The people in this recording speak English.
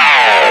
Wow!